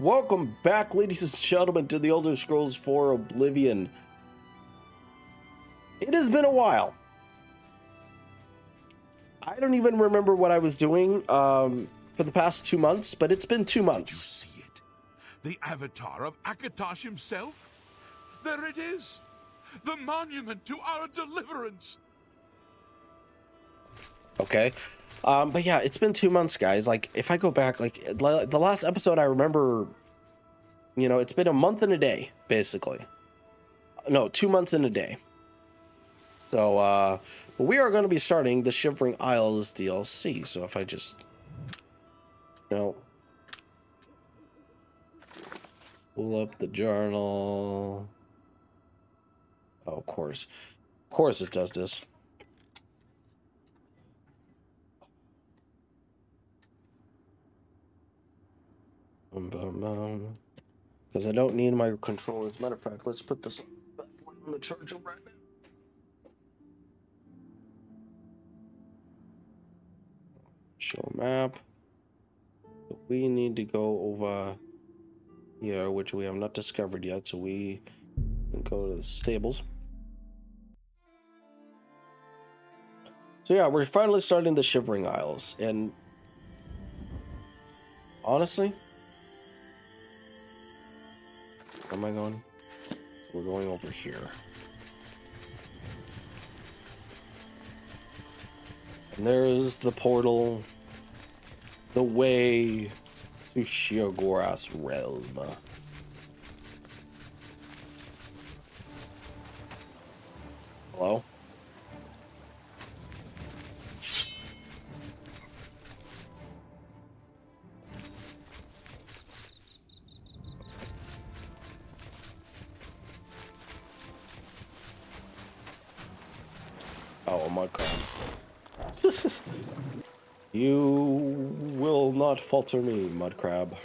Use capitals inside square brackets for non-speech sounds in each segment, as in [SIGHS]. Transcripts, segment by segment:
Welcome back, ladies and gentlemen, to the Elder Scrolls 4 Oblivion. It has been a while. I don't even remember what I was doing um, for the past two months, but it's been two months. You months. see it? The avatar of Akatosh himself? There it is! The monument to our deliverance! Okay. Um, but yeah, it's been two months, guys. Like, if I go back, like, the last episode I remember, you know, it's been a month and a day, basically. No, two months and a day. So, uh, we are going to be starting the Shivering Isles DLC. So if I just, you know, pull up the journal. Oh, of course. Of course it does this. Because I don't need my controller. As a matter of fact, let's put this on the charger right now. Show map. We need to go over here, which we have not discovered yet. So we can go to the stables. So yeah, we're finally starting the Shivering Isles, and honestly, where am I going? We're going over here. And there's the portal, the way to Sheogorath's realm. Hello? [LAUGHS] you will not falter me, mud crab.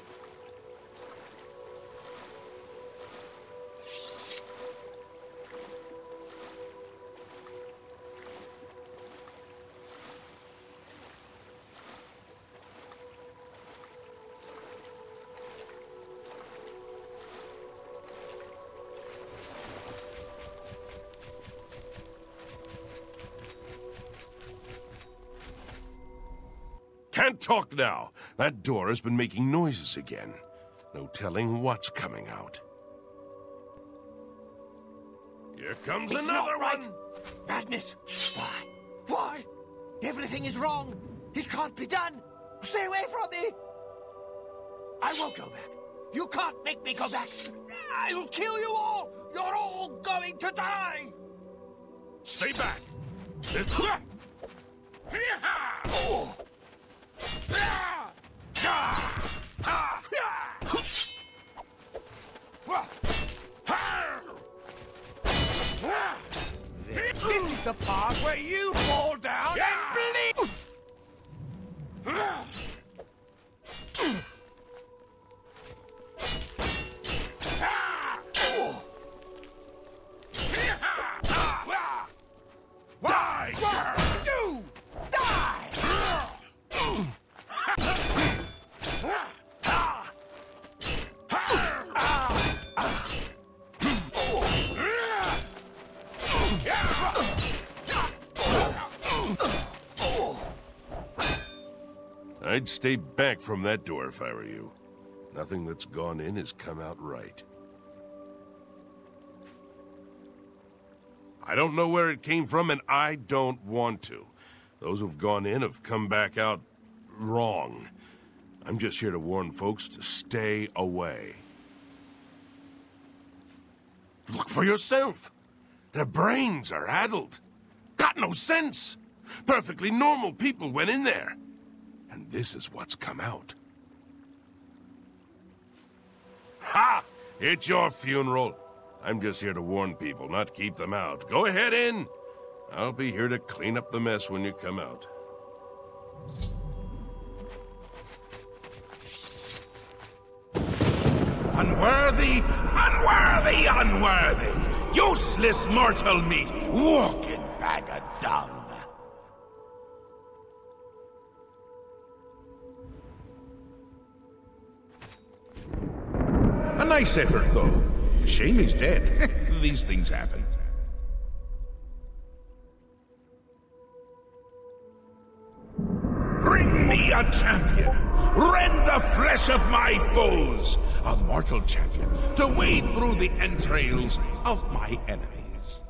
Talk now. That door has been making noises again. No telling what's coming out. Here comes It's another not right. one! Madness! Why? Why? Everything is wrong! It can't be done! Stay away from me! I won't go back. You can't make me go back! I'll kill you all! You're all going to die! Stay back! [LAUGHS] [LAUGHS] This stay back from that door if I were you. Nothing that's gone in has come out right. I don't know where it came from, and I don't want to. Those who've gone in have come back out wrong. I'm just here to warn folks to stay away. Look for yourself. Their brains are addled. Got no sense. Perfectly normal people went in there. And this is what's come out. Ha! It's your funeral. I'm just here to warn people, not keep them out. Go ahead in. I'll be here to clean up the mess when you come out. Unworthy, unworthy, unworthy! Useless mortal meat, walking bag of dung! Nice effort, though. Shame he's dead. [LAUGHS] These things happen. Bring me a champion! Rend the flesh of my foes! A mortal champion to wade through the entrails of my enemies.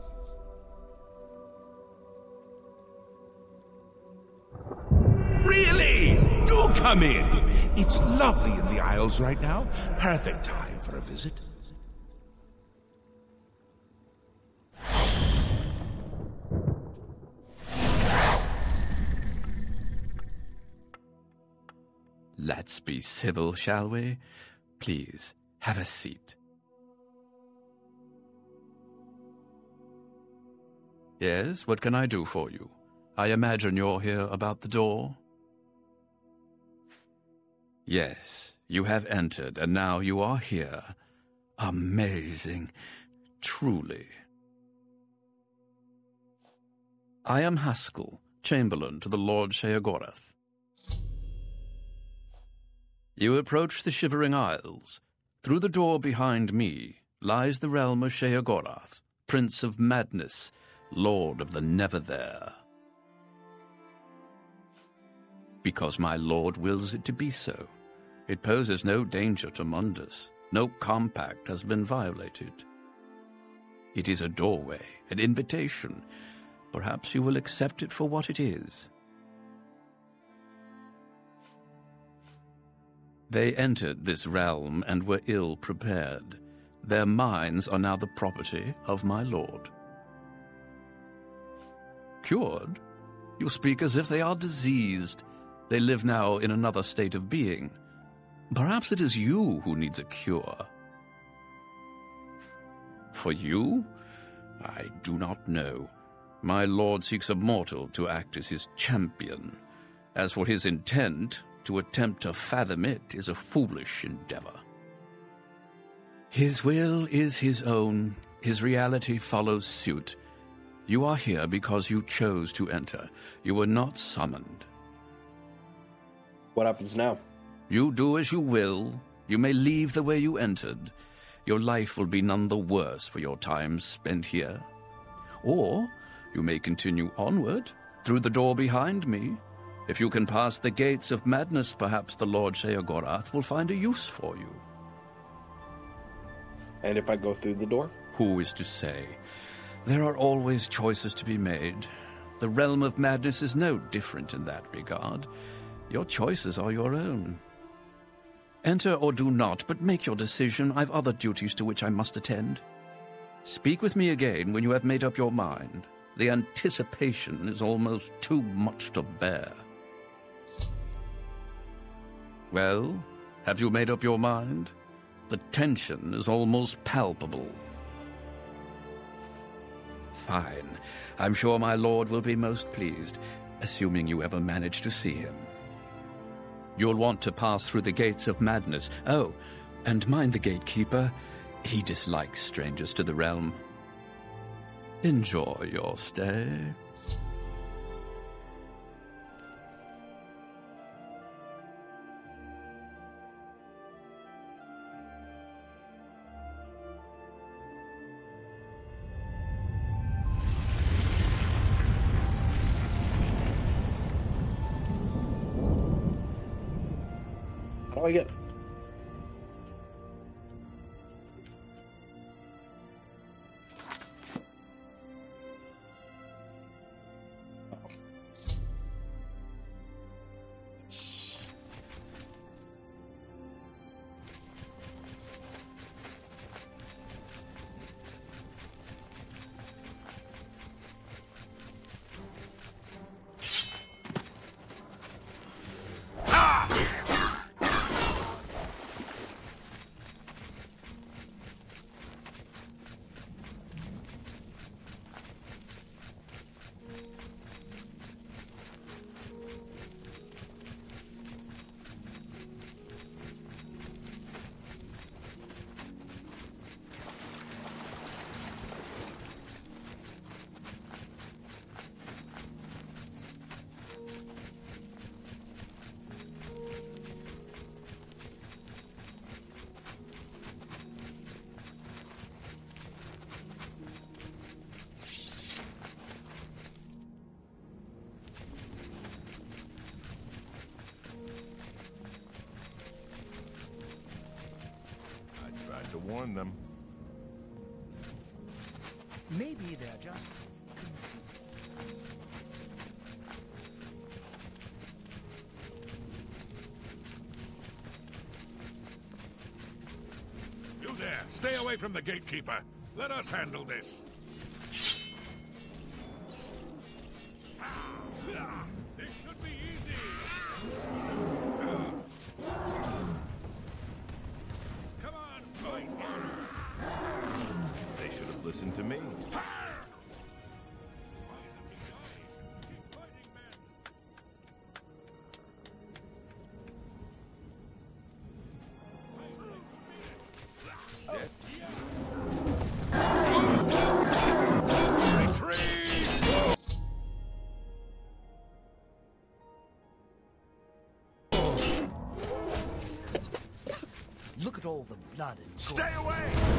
Really? Do come in! It's lovely in the Isles right now. Perfect time for a visit. Let's be civil, shall we? Please, have a seat. Yes, what can I do for you? I imagine you're here about the door? Yes, you have entered, and now you are here. Amazing. Truly. I am Haskell, Chamberlain to the Lord Sheogorath. You approach the Shivering Isles. Through the door behind me lies the realm of Sheogorath, Prince of Madness, Lord of the Never There. Because my lord wills it to be so. It poses no danger to Mundus. No compact has been violated. It is a doorway, an invitation. Perhaps you will accept it for what it is. They entered this realm and were ill prepared. Their minds are now the property of my lord. Cured? You speak as if they are diseased. They live now in another state of being. Perhaps it is you who needs a cure. For you? I do not know. My lord seeks a mortal to act as his champion. As for his intent, to attempt to fathom it is a foolish endeavor. His will is his own, his reality follows suit. You are here because you chose to enter. You were not summoned. What happens now? You do as you will. You may leave the way you entered. Your life will be none the worse for your time spent here. Or you may continue onward through the door behind me. If you can pass the gates of madness, perhaps the Lord Sheogorath will find a use for you. And if I go through the door? Who is to say? There are always choices to be made. The realm of madness is no different in that regard. Your choices are your own. Enter or do not, but make your decision. I've other duties to which I must attend. Speak with me again when you have made up your mind. The anticipation is almost too much to bear. Well, have you made up your mind? The tension is almost palpable. Fine. I'm sure my lord will be most pleased, assuming you ever manage to see him. You'll want to pass through the gates of madness. Oh, and mind the gatekeeper. He dislikes strangers to the realm. Enjoy your stay. Warn them. Maybe they're just... You there! Stay away from the gatekeeper! Let us handle this! They should have listened to me. Look at all the blood and gore. Stay away!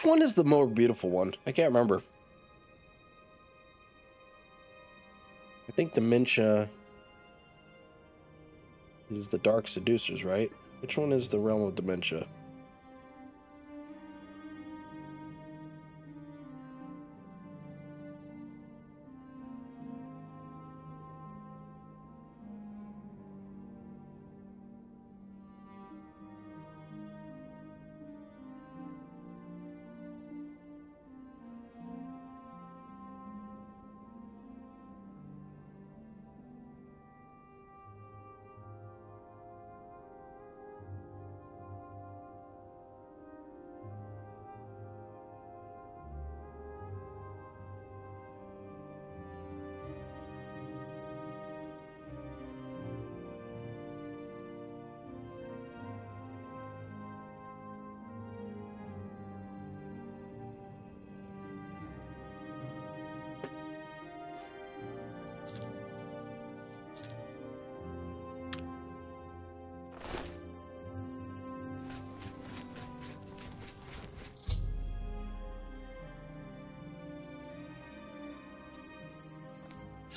Which one is the more beautiful one? I can't remember. I think Dementia is the Dark Seducers, right? Which one is the Realm of Dementia?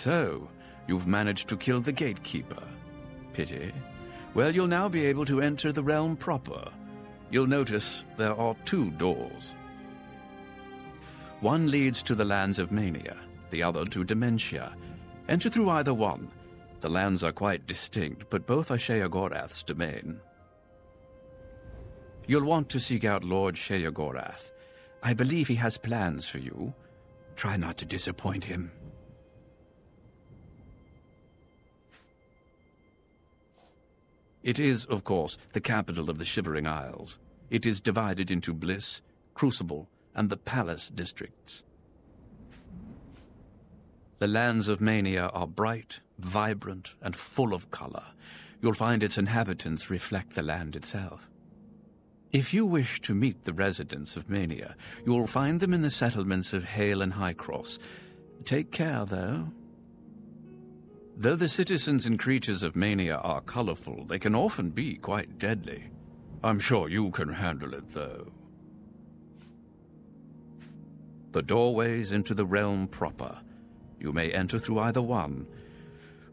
So, you've managed to kill the gatekeeper. Pity. Well, you'll now be able to enter the realm proper. You'll notice there are two doors. One leads to the lands of Mania, the other to Dementia. Enter through either one. The lands are quite distinct, but both are Sheogorath's domain. You'll want to seek out Lord Sheogorath. I believe he has plans for you. Try not to disappoint him. It is, of course, the capital of the Shivering Isles. It is divided into Bliss, Crucible, and the Palace districts. The lands of Mania are bright, vibrant, and full of color. You'll find its inhabitants reflect the land itself. If you wish to meet the residents of Mania, you'll find them in the settlements of Hale and Highcross. Take care, though. Though the citizens and creatures of Mania are colorful, they can often be quite deadly. I'm sure you can handle it, though. The doorways into the realm proper. You may enter through either one.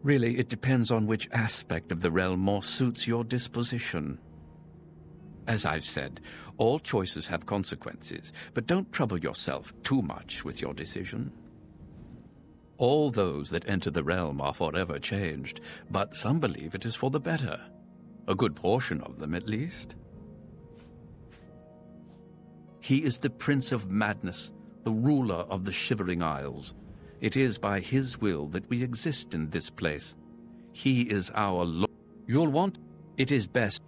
Really, it depends on which aspect of the realm more suits your disposition. As I've said, all choices have consequences, but don't trouble yourself too much with your decision. All those that enter the realm are forever changed, but some believe it is for the better. A good portion of them, at least. He is the Prince of Madness, the ruler of the Shivering Isles. It is by his will that we exist in this place. He is our Lord. You'll want. It is best.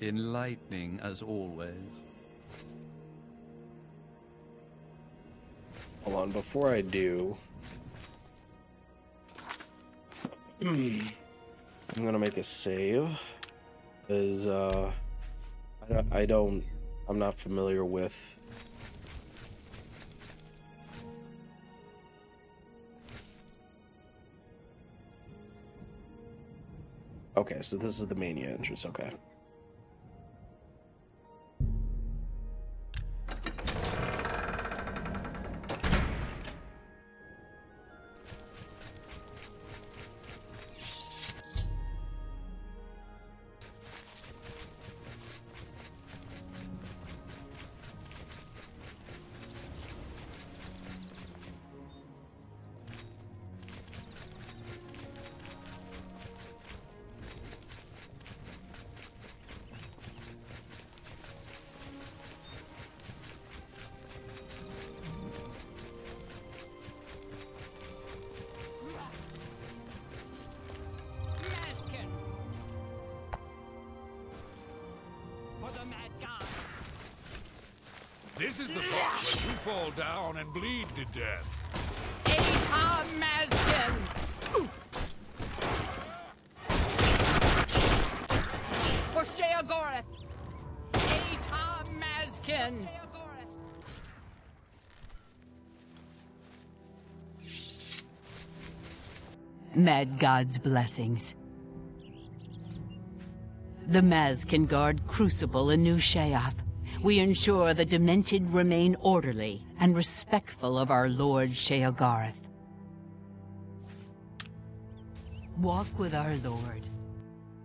Enlightening as always. Hold on, before I do. I'm gonna make a save. Because, uh, I don't, I don't, I'm not familiar with. Okay, so this is the mania entrance. Okay. This is the part where you fall down and bleed to death. Atar Maskin! For Sheogorath! Atar Maskin! Mad God's blessings. The Mazken guard Crucible in New Sheoth. We ensure the Demented remain orderly and respectful of our Lord Sheogorath. Walk with our Lord.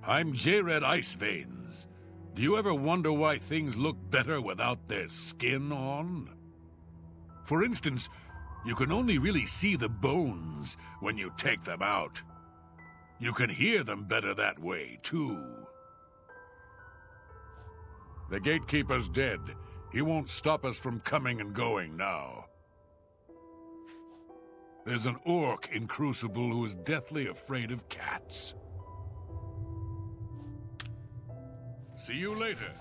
I'm Jayred Ice-Veins. Do you ever wonder why things look better without their skin on? For instance, you can only really see the bones when you take them out. You can hear them better that way, too. The gatekeeper's dead. He won't stop us from coming and going now. There's an orc in Crucible who is deathly afraid of cats. See you later.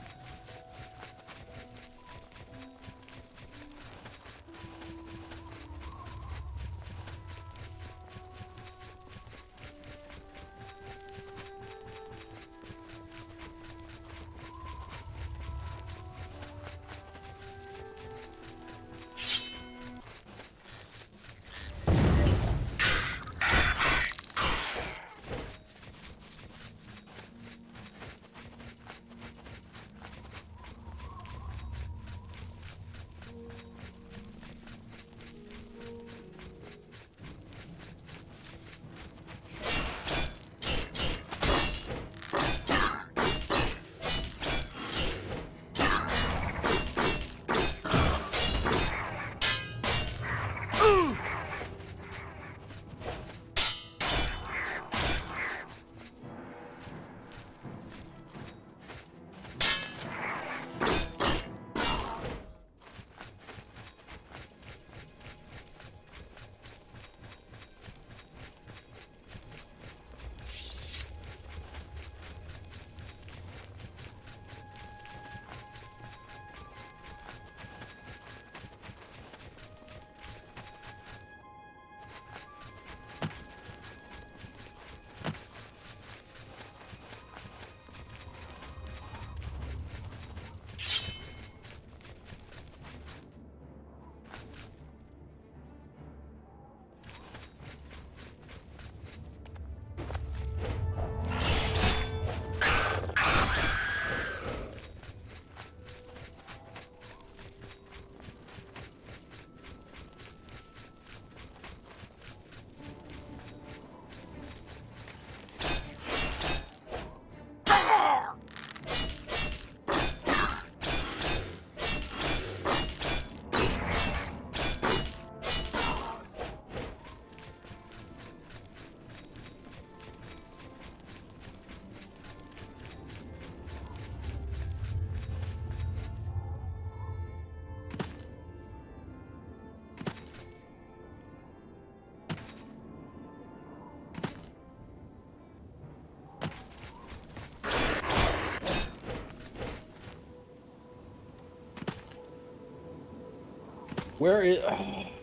Where is? oh. [SIGHS]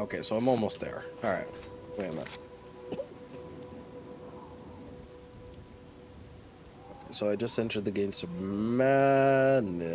Okay, so I'm almost there. All right. Wait a minute. So I just entered the Gates of Madness.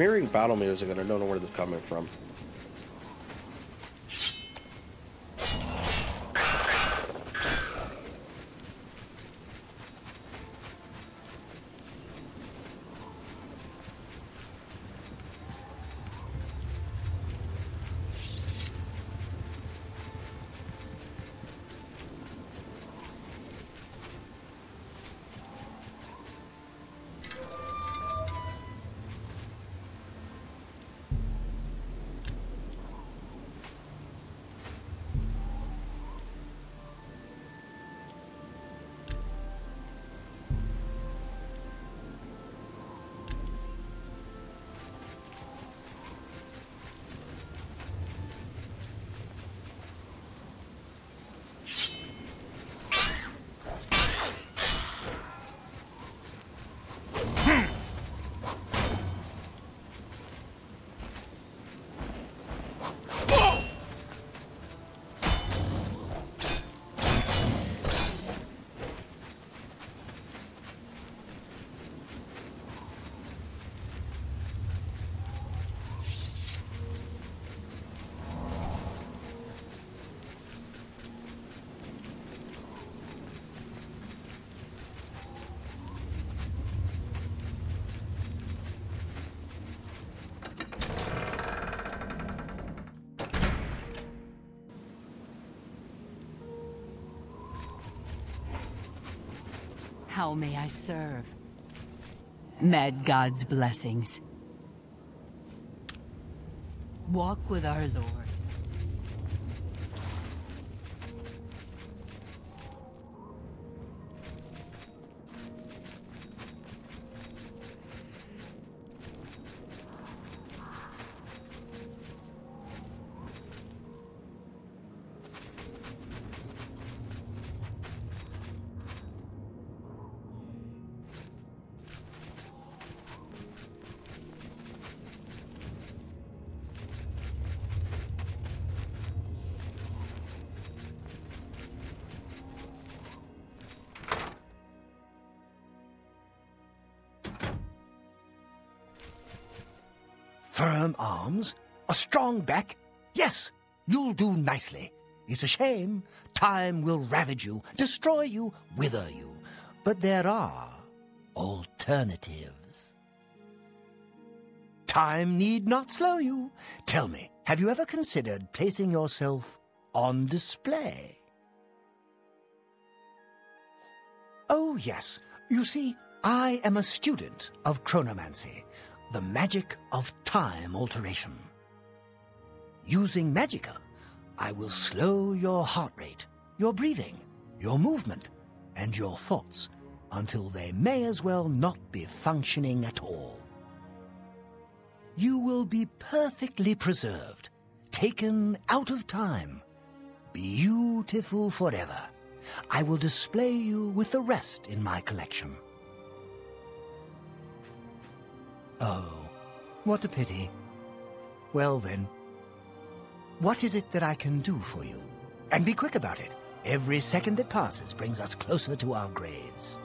I'm hearing battle music and I don't know where is coming from. How may I serve? Mad God's blessings. Walk with our Lord. Firm arms, a strong back. Yes, you'll do nicely. It's a shame. Time will ravage you, destroy you, wither you. But there are alternatives. Time need not slow you. Tell me, have you ever considered placing yourself on display? Oh, yes. You see, I am a student of chronomancy, the magic of time alteration. Using magicka, I will slow your heart rate, your breathing, your movement, and your thoughts until they may as well not be functioning at all. You will be perfectly preserved, taken out of time, beautiful forever. I will display you with the rest in my collection. Oh, what a pity. Well then, what is it that I can do for you? And be quick about it. Every second that passes brings us closer to our graves.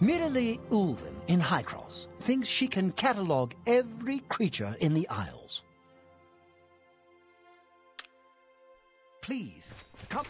Mirili Ulven in Highcross thinks she can catalog every creature in the Isles. Please, come.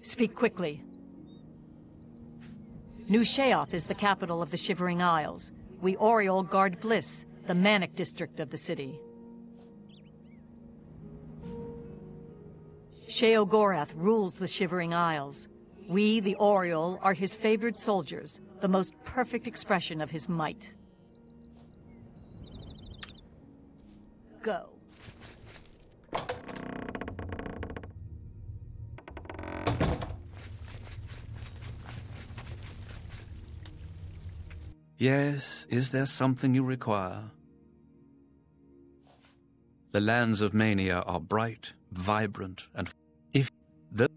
Speak quickly. New Sheoth is the capital of the Shivering Isles. We Aureal guard Bliss, the manic district of the city. Sheogorath rules the Shivering Isles. We, the Aureal, are his favored soldiers, the most perfect expression of his might. Go. Yes, is there something you require? The lands of Mania are bright, vibrant, and if the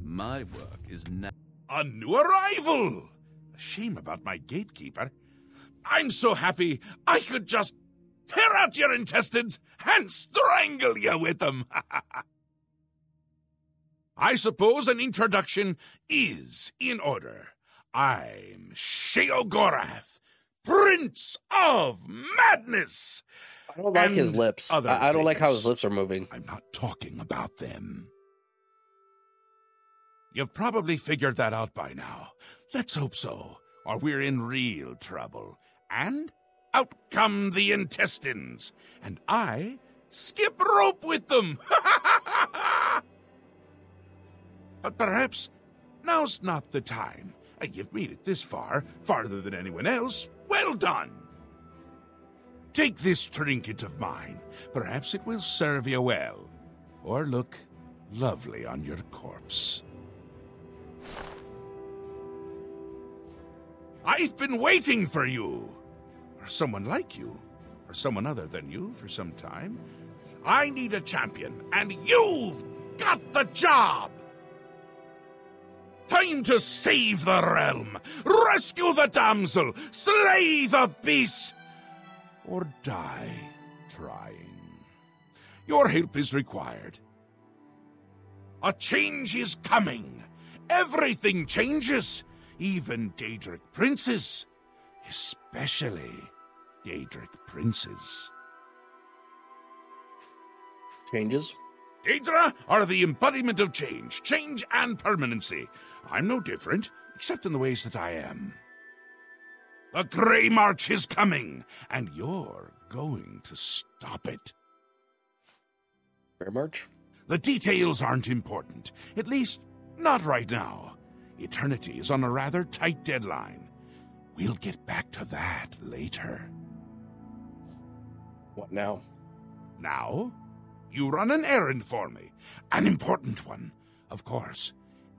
my work is now A new arrival! A shame about my gatekeeper. I'm so happy I could just tear out your intestines and strangle you with them. [LAUGHS] I suppose an introduction is in order. I'm Sheogorath, Prince of Madness. I don't like his lips. I, I don't like how his lips are moving. I'm not talking about them. You've probably figured that out by now. Let's hope so, or we're in real trouble. And out come the intestines, and I skip rope with them. [LAUGHS] but perhaps now's not the time. Uh, You've made it this far, farther than anyone else. Well done. Take this trinket of mine. Perhaps it will serve you well, or look lovely on your corpse. I've been waiting for you, or someone like you, or someone other than you for some time. I need a champion, and you've got the job! Time to save the realm, rescue the damsel, slay the beast, or die trying. Your help is required. A change is coming. Everything changes, even Daedric princes, especially Daedric princes. Changes. Daedra are the embodiment of change, change and permanency. I'm no different, except in the ways that I am. The Grey March is coming, and you're going to stop it. Fair march. The details aren't important, at least not right now. Eternity is on a rather tight deadline. We'll get back to that later. What now? Now, you run an errand for me. An important one, of course.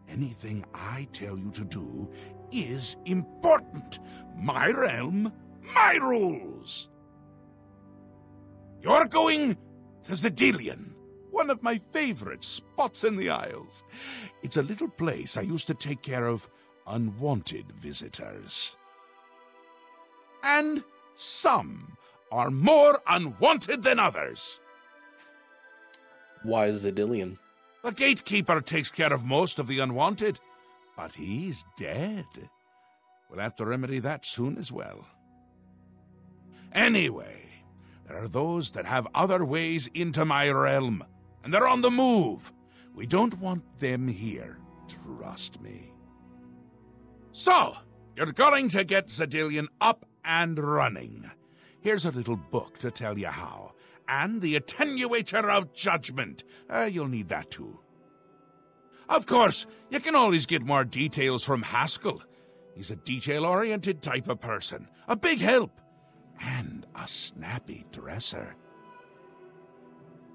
Anything I tell you to do is important. My realm, my rules. You're going to Xedilian, one of my favorite spots in the Isles. It's a little place I used to take care of unwanted visitors. And some are more unwanted than others. Why Xedilian? The gatekeeper takes care of most of the unwanted, but he's dead. We'll have to remedy that soon as well. Anyway, there are those that have other ways into my realm, and they're on the move. We don't want them here, trust me. So, You're going to get Xedilian up and running. Here's a little book to tell you how. And the attenuator of judgment. Uh, you'll need that too. Of course, you can always get more details from Haskill. He's a detail oriented type of person, a big help, and a snappy dresser.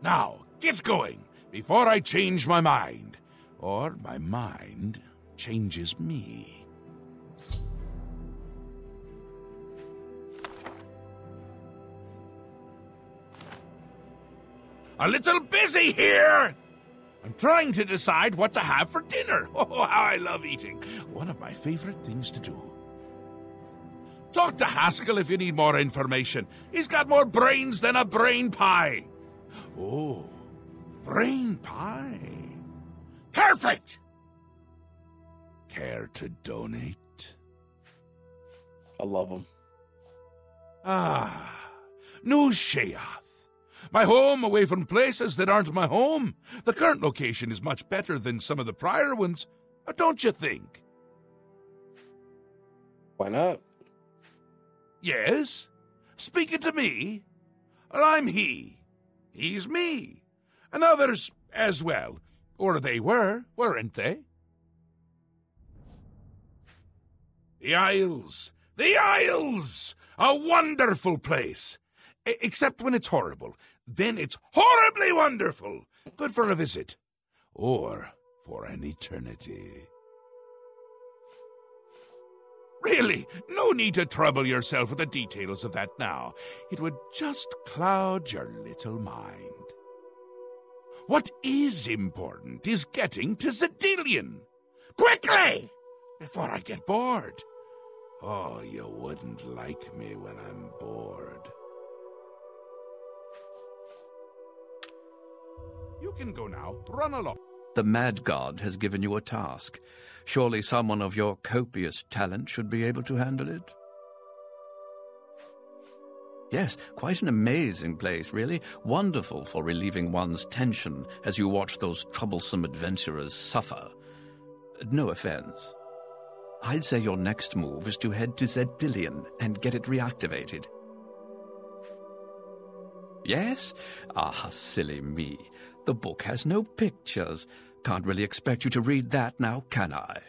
Now, get going before I change my mind, or my mind changes me. A little busy here! I'm trying to decide what to have for dinner. [LAUGHS] Oh, how I love eating. One of my favorite things to do. Talk to Haskill if you need more information. He's got more brains than a brain pie. Oh, brain pie. Perfect! Care to donate? I love them. Ah, New Sheoth. My home away from places that aren't my home. The current location is much better than some of the prior ones, uh, don't you think? Why not? Yes? Speaking to me? Well, I'm he. He's me. And others as well. Or they were, weren't they? The Isles. The Isles! A wonderful place. Except when it's horrible. Then it's horribly wonderful. Good for a visit. Or for an eternity. Really, no need to trouble yourself with the details of that now. It would just cloud your little mind. What is important is getting to Xedilian. Quickly! Before I get bored. Oh, you wouldn't like me when I'm bored. You can go now. Run along. The Mad God has given you a task. Surely someone of your copious talent should be able to handle it. Yes, quite an amazing place, really. Wonderful for relieving one's tension as you watch those troublesome adventurers suffer. No offense. I'd say your next move is to head to Xedilian and get it reactivated. Yes? Ah, silly me. The book has no pictures. Can't really expect you to read that now, can I?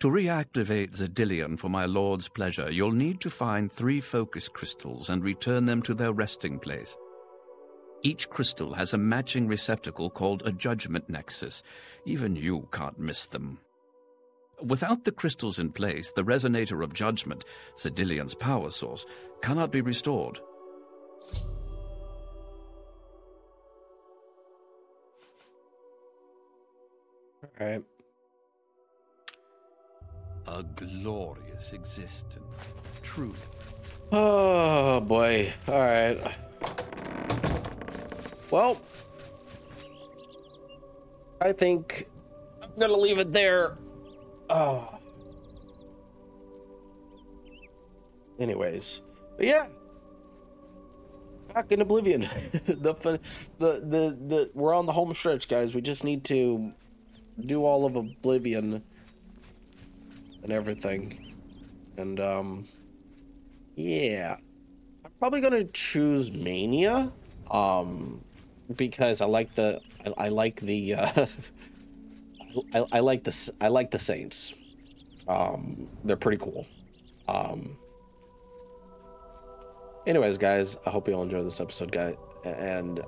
To reactivate Xedilian for my lord's pleasure, you'll need to find three focus crystals and return them to their resting place. Each crystal has a matching receptacle called a judgment nexus. Even you can't miss them. Without the crystals in place, the resonator of judgment, Xedilian's power source, cannot be restored. All right. A glorious existence, truly. Oh boy. All right. Well, I think I'm gonna leave it there. Oh. Anyways, but yeah. Back in Oblivion. [LAUGHS] the, the the the we're on the home stretch, guys. We just need to do all of Oblivion and everything. And um yeah. I'm probably gonna choose Mania. Um because I like the I, I like the uh [LAUGHS] I, I like the I like the Saints. Um they're pretty cool. Um anyways guys, I hope you all enjoyed this episode guys and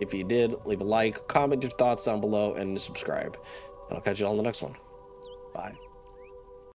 if you did, leave a like, comment your thoughts down below, and subscribe. And I'll catch you all in the next one. Bye.